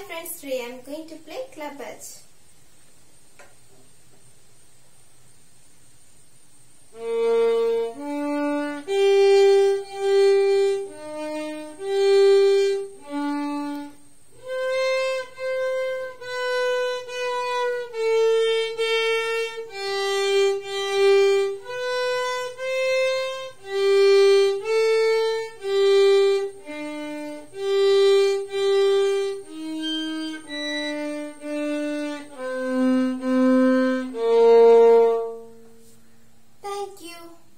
Hi friends, today I am going to play clubbers. Thank you.